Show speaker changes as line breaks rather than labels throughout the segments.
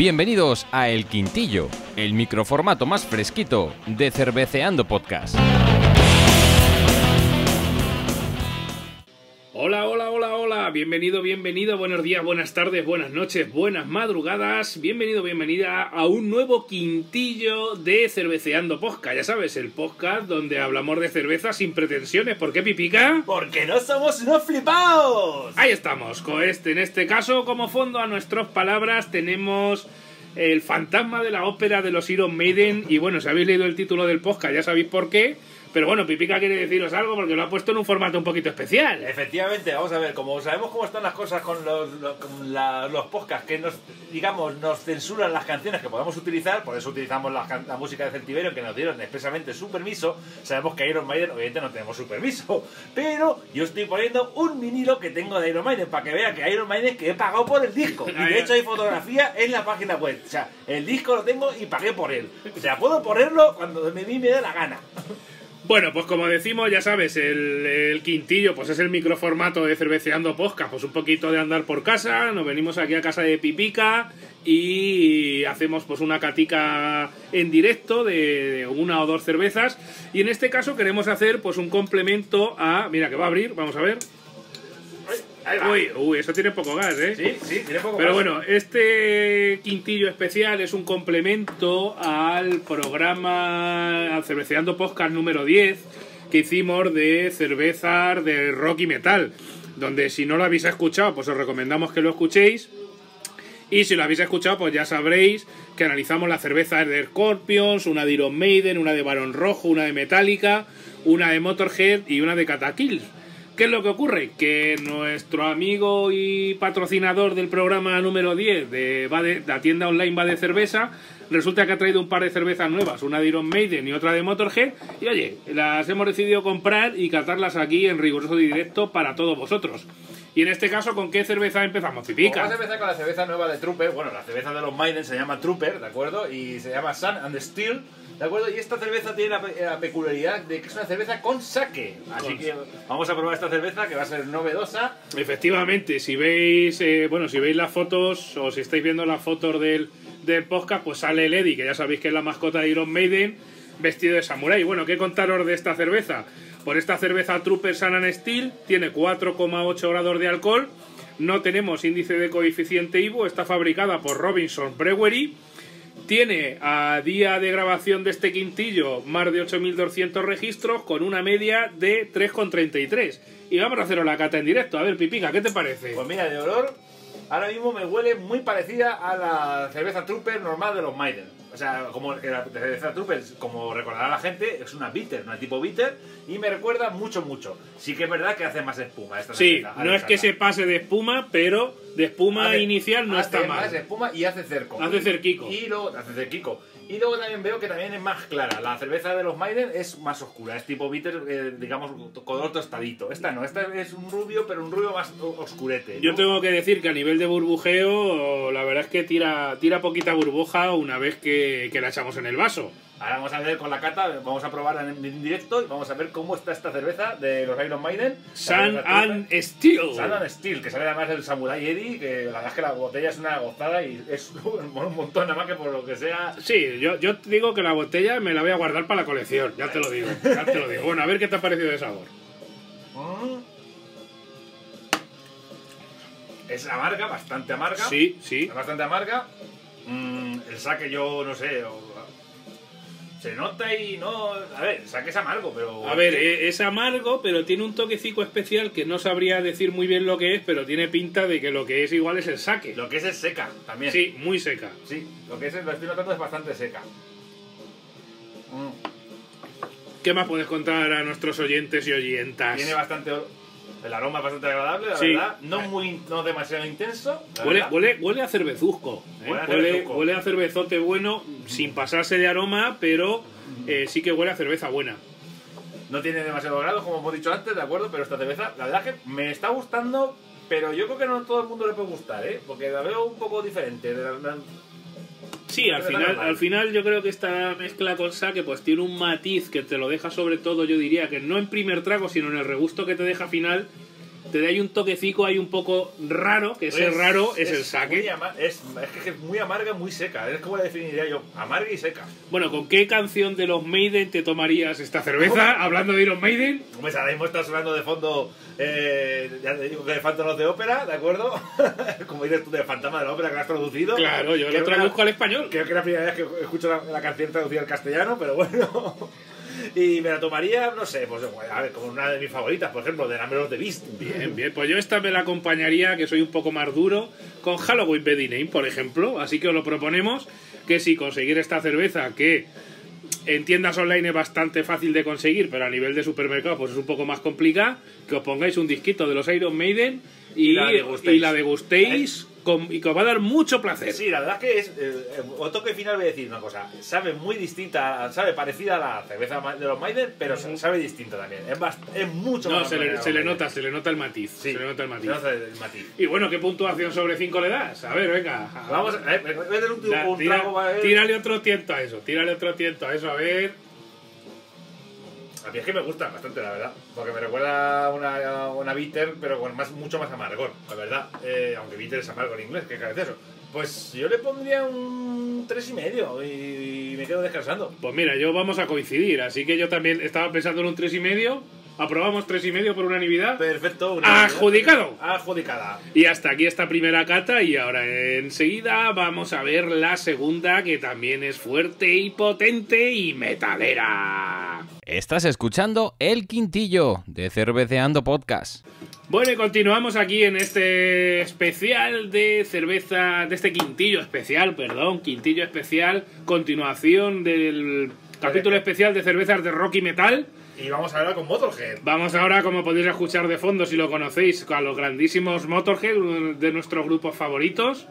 Bienvenidos a El Quintillo, el microformato más fresquito de Cerveceando Podcast.
Hola, hola, hola, bienvenido, bienvenido, buenos días, buenas tardes, buenas noches, buenas madrugadas, bienvenido, bienvenida a un nuevo quintillo de Cerveceando Podcast, ya sabes, el podcast donde hablamos de cerveza sin pretensiones, ¿por qué pipica?
Porque no somos unos flipaos.
Ahí estamos, con este, en este caso, como fondo a nuestras palabras tenemos el fantasma de la ópera de los Iron Maiden, y bueno, si habéis leído el título del podcast ya sabéis por qué, pero bueno, Pipica quiere deciros algo porque lo ha puesto en un formato un poquito especial.
Efectivamente, vamos a ver, como sabemos cómo están las cosas con los, los, con la- los podcasts que nos, digamos, nos censuran las canciones que podemos utilizar, por eso utilizamos la, la música de Celtiberio que nos dieron expresamente su permiso. Sabemos que Iron Maiden, obviamente, no tenemos su permiso, pero yo estoy poniendo un vinilo que tengo de Iron Maiden para que vea que Iron Maiden que he pagado por el disco. Y de hecho hay fotografía en la página web. O sea, el disco lo tengo y pagué por él. O sea, puedo ponerlo cuando me, me dé la gana.
Bueno, pues como decimos, ya sabes, el, quintillo pues es el microformato de Cerveceando Podcast, pues un poquito de andar por casa, nos venimos aquí a casa de Pipica y hacemos pues una catica en directo de una o dos cervezas y en este caso queremos hacer pues un complemento a... Mira que va a abrir, vamos a ver. Uy, uy, eso tiene poco gas, ¿eh?
Sí, sí, tiene poco
Pero bueno, este quintillo especial es un complemento al programa, al Cerveceando Podcast número 10 que hicimos de cervezas de rock y metal, donde si no lo habéis escuchado, pues os recomendamos que lo escuchéis. Y si lo habéis escuchado, pues ya sabréis que analizamos las cervezas de Scorpions, una de Iron Maiden, una de Barón Rojo, una de Metallica, una de Motorhead y una de Catakills. ¿Qué es lo que ocurre? Que nuestro amigo y patrocinador del programa número 10 de, de la tienda online Va de Cerveza resulta que ha traído un par de cervezas nuevas, una de Iron Maiden y otra de Motorhead. Y oye, las hemos decidido comprar y catarlas aquí en riguroso directo para todos vosotros. Y en este caso, ¿con qué cerveza empezamos, Pipica?
Vamos a empezar con la cerveza nueva de Trooper. Bueno, la cerveza de los Maiden se llama Trooper, ¿de acuerdo? Y se llama Sun and Steel, ¿de acuerdo? Y esta cerveza tiene la, pe- la peculiaridad de que es una cerveza con sake. Así
Con
que vamos a probar esta cerveza que va a ser novedosa.
Efectivamente, si veis, eh, bueno, si veis las fotos o si estáis viendo las fotos del, del podcast, pues sale Eddie, que ya sabéis que es la mascota de Iron Maiden, vestido de samurái. Bueno, ¿qué contaros de esta cerveza? Por esta cerveza Trooper Sun and Steel tiene 4,8 grados de alcohol, no tenemos índice de coeficiente IBU, está fabricada por Robinson Brewery, tiene a día de grabación de este quintillo más de 8.200 registros con una media de 3,33. Y vamos a haceros la cata en directo. A ver, Pipica, ¿qué te parece?
Pues mira, de olor, ahora mismo me huele muy parecida a la cerveza Trooper normal de los Maiden. O sea, como la cerveza Trooper, como recordará la gente, es una bitter, una tipo bitter, y me recuerda mucho, mucho. Sí que es verdad que hace más espuma esta
Sí,
cerveza.
no es que se pase de espuma, pero de espuma
Hace-
inicial no
hace
está mal.
espuma y hace cerco.
Hace cerquico.
Y luego hace cerquico. Y luego también veo que también es más clara. La cerveza de los Maiden es más oscura, es tipo bitter, eh, digamos, color tostadito. Esta no, esta es un rubio, pero un rubio más oscurete.
Yo
¿no?
tengo que decir que a nivel de burbujeo, la verdad es que tira, tira poquita burbuja una vez que, que la echamos en el vaso.
Ahora vamos a ver con la cata, vamos a probarla en, directo y vamos a ver cómo está esta cerveza de los Iron Maiden.
Sun
cerveza
and. Steel.
Sun and Steel, que sale además del Samurai Eddie, que la verdad es que la botella es una gozada y es un montón, nada más que por lo que sea.
Sí, yo, yo digo que la botella me la voy a guardar para la colección, ya te lo digo, ya te lo digo. Bueno, a ver qué te ha parecido de sabor.
Mm. Es amarga, bastante amarga.
Sí, sí.
Es bastante amarga. Mm, el saque yo no sé. O- se nota y no. A ver, el saque es amargo, pero.
A ver, es amargo, pero tiene un toquecico especial que no sabría decir muy bien lo que es, pero tiene pinta de que lo que es igual es el saque.
Lo que es es seca también.
Sí, muy seca.
Sí, lo que es, lo estoy notando es bastante seca. Mm.
¿Qué más puedes contar a nuestros oyentes y oyentas?
Tiene bastante. El aroma es bastante agradable, la
Sí.
verdad. No, muy, no demasiado intenso.
Huele, huele, huele a cervezuzco. ¿eh?
Huele a
Huele,
cervezuzco.
huele a cervezote bueno, sin pasarse de aroma, pero eh, sí que huele a cerveza buena.
No tiene demasiado grado, como hemos dicho antes, ¿de acuerdo? Pero esta cerveza, la verdad que me está gustando, pero yo creo que no a todo el mundo le puede gustar, ¿eh? Porque la veo un poco diferente. de la-
Sí, al final, al final yo creo que esta mezcla con sake pues tiene un matiz que te lo deja sobre todo, yo diría que no en primer trago, sino en el regusto que te deja final, te da un toquecico ahí un poco raro, que ese raro es, el
muy
saque.
es, es que es muy amarga, muy seca. Es como la definiría yo. Amarga y seca.
Bueno, ¿con qué canción de los Maiden te tomarías esta cerveza? Hablando de Iron Maiden.
Hombre, ahora mismo está sonando de fondo, eh, ya te digo de Fantasmas de Ópera, ¿de acuerdo? como dices tú, de Fantasma de la Ópera que has traducido.
Claro, yo
Creo
lo traduzco al español.
Creo que es la primera vez que escucho la, la canción traducida al castellano, pero bueno. Y me la tomaría, no sé, pues a ver, como una de mis favoritas, por ejemplo, de Number of the Beast.
Bien, bien, pues yo esta me la acompañaría, que soy un poco más duro, con Halloween Bedy Name, por ejemplo. Así que os lo proponemos que si conseguir esta cerveza, que en tiendas online es bastante fácil de conseguir, pero a nivel de supermercado pues es un poco más complicada, que os pongáis un disquito de los Iron Maiden y,
Y la degustéis.
y la degustéis con- y que os va a dar mucho placer.
Sí, la verdad es que es. Eh, eh, o toque final voy a decir una cosa. Sabe muy distinta, sabe parecida a la cerveza de los Maiden, pero sabe distinta también. Es, bast- es mucho
No,
más.
se le, se le nota, se le nota el matiz.
Sí,
se le nota el matiz.
el matiz.
Y bueno, ¿qué puntuación sobre 5 le das? A ver, venga.
Vamos, a ver, a tener un,
tira-
trago. a ver.
tírale otro tiento a eso, tírale otro tiento a eso, a ver.
A mí es que me gusta bastante, la verdad. Porque me recuerda a una, una bitter, pero con más, mucho más amargor, la verdad. Eh, aunque bitter es amargo en inglés, que eso. Pues yo le pondría un tres y medio y me quedo descansando.
Pues mira, yo vamos a coincidir, así que yo también estaba pensando en un 3,5. y medio. Aprobamos 3,5 y medio por unanimidad.
Perfecto. una-
Adjudicado.
Adjudicada.
Y hasta aquí esta primera cata y ahora enseguida vamos a ver la segunda que también es fuerte y potente y metalera.
Estás escuchando El Quintillo de Cerveceando Podcast.
Bueno, y continuamos aquí en este especial de cerveza, de este quintillo especial, perdón, quintillo especial, continuación del capítulo especial de cervezas de rock y metal.
Y vamos a hablar con Motorhead.
Vamos ahora, como podéis escuchar de fondo si lo conocéis, a los grandísimos Motorhead, uno de nuestros grupos favoritos,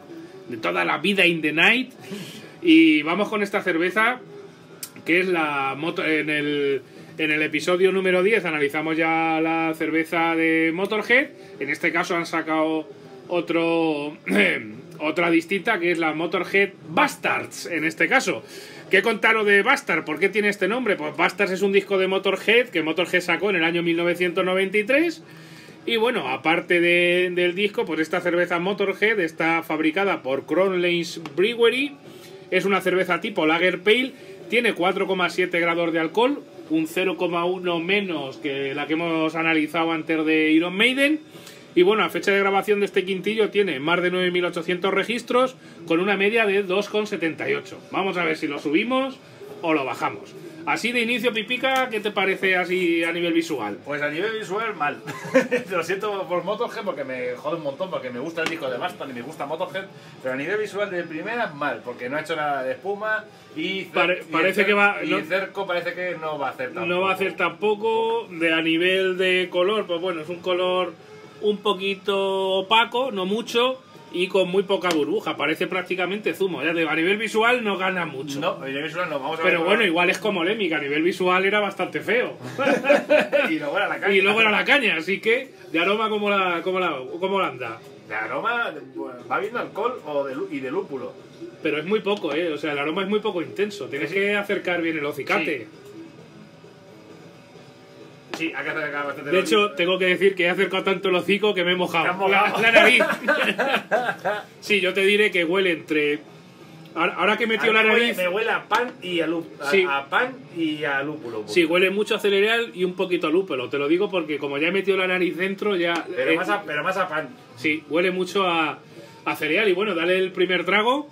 de toda la vida in the night. Y vamos con esta cerveza, que es la moto en el, en el episodio número 10 analizamos ya la cerveza de Motorhead. En este caso han sacado otro otra distinta que es la Motorhead Bastards en este caso. ¿Qué contaros de Bastard? ¿Por qué tiene este nombre? Pues Bastards es un disco de Motorhead que Motorhead sacó en el año 1993. Y bueno, aparte de- del disco, pues esta cerveza Motorhead está fabricada por Crown Lanes Brewery. Es una cerveza tipo Lager Pale. Tiene 4,7 grados de alcohol, un 0,1 menos que la que hemos analizado antes de Iron Maiden. Y bueno, a fecha de grabación de este quintillo tiene más de 9.800 registros con una media de 2,78. Vamos a ver si lo subimos o lo bajamos. Así de inicio, Pipica, ¿qué te parece así a nivel visual?
Pues a nivel visual, mal. Lo siento por Motorhead porque me jode un montón, porque me gusta el disco de Bastard y me gusta Motorhead. Pero a nivel visual de primera, mal, porque no ha hecho nada de espuma y,
Pare-
y
parece que va-
Y
no-
el cerco parece que no va a hacer tampoco.
No va a hacer tampoco de a nivel de color, pues bueno, es un color un poquito opaco, no mucho, y con muy poca burbuja, parece prácticamente zumo. Ya digo, a nivel visual no gana mucho.
No, a nivel visual no. Vamos a ver
Pero bueno, igual es como Lemmy, que a nivel visual era bastante feo.
y luego era la caña.
y luego era la caña, así que de aroma, ¿cómo la, cómo la, cómo la anda?
De aroma, bueno, va viendo alcohol o de, y de lúpulo.
Pero es muy poco, ¿eh? O sea, el aroma es muy poco intenso. Tienes
Sí.
que acercar bien el hocicate.
Sí, acá bastante
De hecho, tengo que decir que he acercado tanto el hocico que me he mojado.
Mojado.
La, la nariz. sí, yo te diré que huele entre. Ahora, ahora que he metido la
me huele-
nariz.
Me huele a pan y a, a,
Sí.
a pan y a lúpulo.
Sí, huele mucho a cereal y un poquito a lúpulo. Te lo digo porque como ya he metido la nariz dentro, ya.
Pero,
eh,
más a, pero más a pan.
Sí, huele mucho a, a cereal. Y bueno, dale el primer trago.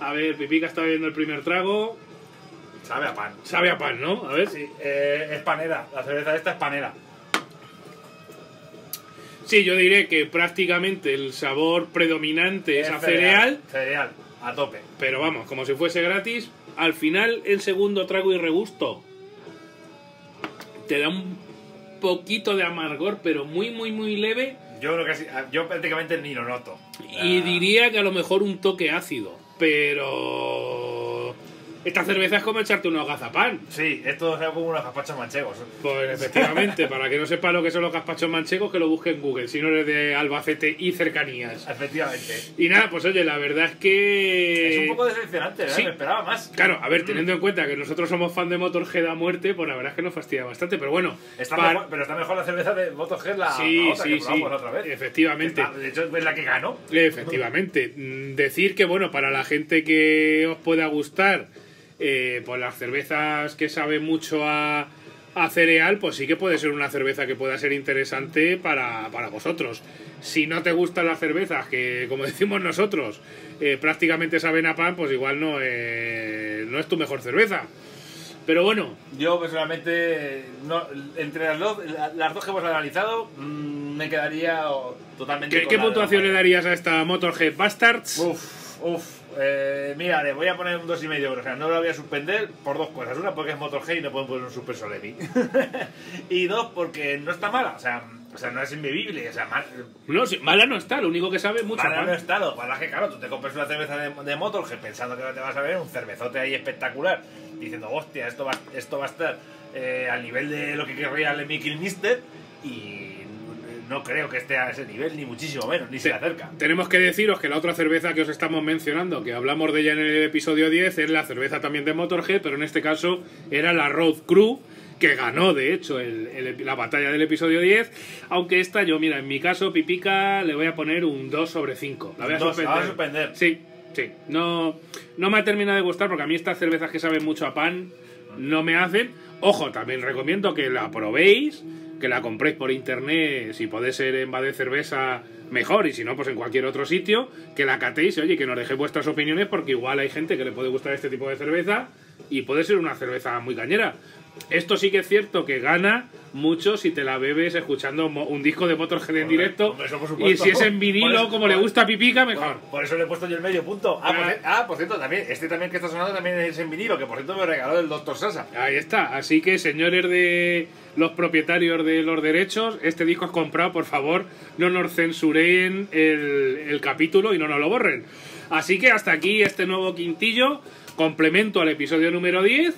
A ver, Pipica está bebiendo el primer trago.
Sabe a pan.
Sabe a pan, ¿no? A ver.
Sí, eh, es panera. La cerveza esta es panera.
Sí, yo diré que prácticamente el sabor predominante es, a cereal.
Cereal, a tope.
Pero vamos, como si fuese gratis, al final el segundo trago y regusto te da un poquito de amargor, pero muy, muy, muy leve.
Yo creo que yo prácticamente ni lo noto.
Y
Ah,
diría que a lo mejor un toque ácido, pero Esta cerveza es como echarte unos gazapán.
Sí, esto es como unos gazpachos manchegos.
Pues efectivamente, para que no sepa lo que son los gazpachos manchegos, que lo busque en Google, si no eres de Albacete y cercanías.
Efectivamente.
Y nada, pues oye, la verdad es que...
Es un poco decepcionante, ¿verdad?
sí.
Me esperaba más.
Claro, a ver, teniendo en cuenta que nosotros somos fan de Motorhead a muerte, pues la verdad es que nos fastidia bastante, pero bueno.
Está
par-
mejor, pero está mejor la cerveza de Motorhead, la,
Sí,
la otra
sí,
que
sí.
la otra vez.
Efectivamente.
Está- de hecho, es la que ganó.
Efectivamente. Mm, Decir que, bueno, para la gente que os pueda gustar, eh, pues las cervezas que saben mucho a, a cereal, pues sí que puede ser una cerveza que pueda ser interesante para, para vosotros. Si no te gustan las cervezas, que como decimos nosotros, eh, prácticamente saben a pan, pues igual no, es- no es tu mejor cerveza. Pero bueno,
Yo personalmente, no, entre las dos, la- las dos que hemos analizado, mm, me quedaría totalmente.
¿qué,
con
qué
la de
puntuación le darías a esta Motorhead Bastards?
Uf, uf. Eh, mira, le voy a poner un 2,5, o sea, no la voy a suspender por dos cosas. Una, porque es Motorhead y no pueden poner un Super Solevi. y dos, porque no está mala, o sea, o sea no es inbebible, o sea, mal,
No, sí, mala no está, lo único que sabe es mucho a
Para
pan.
no está, lo es que, claro, tú te compras una cerveza de, de Motorhead pensando que te vas a ver un cervezote ahí espectacular, diciendo, hostia, esto va, esto va a estar eh, al nivel de lo que querría el Mickey Mister, y no creo que esté a ese nivel, ni muchísimo menos, ni se le acerca.
Tenemos que deciros que la otra cerveza que os estamos mencionando, que hablamos de ella en el episodio 10, es la cerveza también de Motorhead, pero en este caso era la Road Crew, que ganó de hecho el- el- la batalla del episodio 10. Aunque esta, yo, mira, en mi caso, Pipica, le voy a poner un 2 sobre 5. La voy a
Dos,
suspender.
la a suspender.
Sí, sí. No, no me ha terminado de gustar porque a mí estas cervezas que saben mucho a pan no me hacen. Ojo, también recomiendo que la probéis, que la compréis por internet, si podéis ser en Bade Cerveza mejor y si no, pues en cualquier otro sitio, que la catéis, oye, que nos dejéis vuestras opiniones porque igual hay gente que le puede gustar este tipo de cerveza y puede ser una cerveza muy cañera. Esto sí que es cierto que gana mucho si te la bebes escuchando un disco de Motorhead en directo
hombre, por
y si es en
Por
vinilo
eso-
como le
por-
gusta a Pipica, mejor.
Por eso le he puesto yo el medio punto. Ah, por,
Ah.
ci- ah, por cierto, también, este también que está sonando también es en vinilo, que por cierto me regaló el Dr. Sasa.
Ahí está. Así que, señores de los propietarios de los derechos, este disco es comprado, por favor, no nos censuren el, el capítulo y no nos lo borren. Así que hasta aquí este nuevo quintillo, complemento al episodio número 10.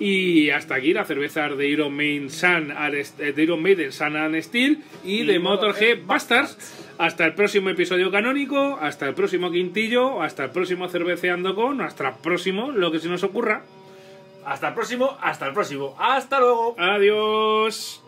Y hasta aquí las cervezas de Iron Maiden, Sun eh, de Iron Maiden, Sun and Steel y,
Y
de
Motorhead
Motorhead Bastards. Hasta el próximo episodio canónico, hasta el próximo quintillo, hasta el próximo cerveceando con, hasta el próximo, lo que se nos ocurra.
Hasta el próximo, hasta el próximo. Hasta luego.
Adiós.